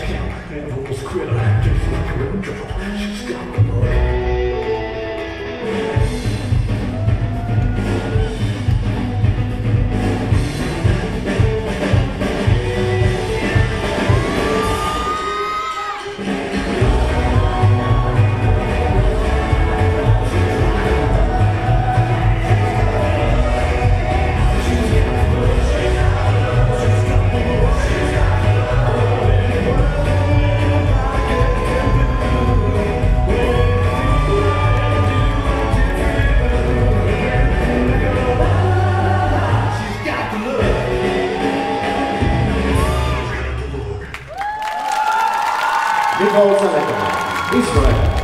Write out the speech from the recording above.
Can't handle those grill actors like Nicole Seneca, Israel.